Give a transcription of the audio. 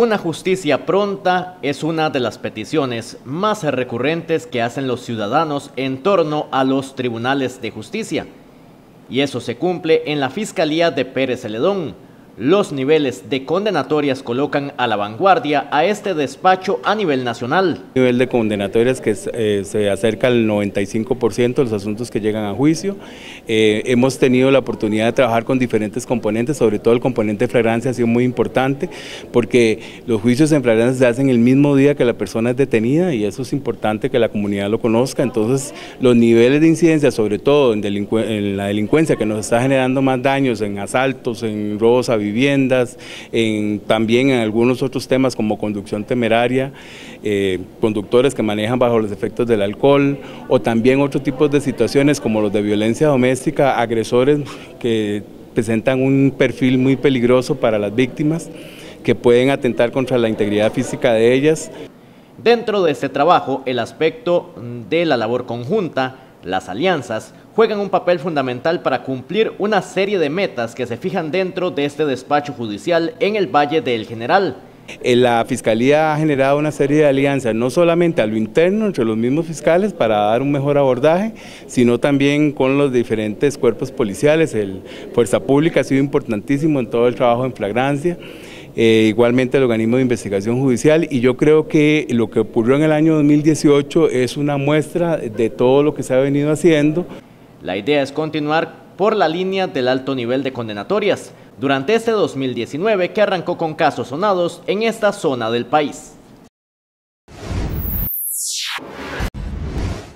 Una justicia pronta es una de las peticiones más recurrentes que hacen los ciudadanos en torno a los tribunales de justicia. Y eso se cumple en la Fiscalía de Pérez Celedón, los niveles de condenatorias colocan a la vanguardia a este despacho a nivel nacional. El nivel de condenatorias que eh, se acerca al 95% de los asuntos que llegan a juicio. Eh, hemos tenido la oportunidad de trabajar con diferentes componentes, sobre todo el componente de flagrancia ha sido muy importante porque los juicios en flagrancia se hacen el mismo día que la persona es detenida y eso es importante que la comunidad lo conozca. Entonces los niveles de incidencia, sobre todo en, la delincuencia que nos está generando más daños en asaltos, en robos a viviendas, en, también en algunos otros temas como conducción temeraria, eh, conductores que manejan bajo los efectos del alcohol o también otros tipos de situaciones como los de violencia doméstica, agresores que presentan un perfil muy peligroso para las víctimas que pueden atentar contra la integridad física de ellas. Dentro de este trabajo, el aspecto de la labor conjunta, las alianzas, juegan un papel fundamental para cumplir una serie de metas que se fijan dentro de este despacho judicial en el Valle del General. Eh, la Fiscalía ha generado una serie de alianzas, no solamente a lo interno entre los mismos fiscales para dar un mejor abordaje, sino también con los diferentes cuerpos policiales. El Fuerza Pública ha sido importantísimo en todo el trabajo en flagrancia. Eh, igualmente el organismo de investigación judicial y yo creo que lo que ocurrió en el año 2018 es una muestra de todo lo que se ha venido haciendo. La idea es continuar por la línea del alto nivel de condenatorias durante este 2019 que arrancó con casos sonados en esta zona del país.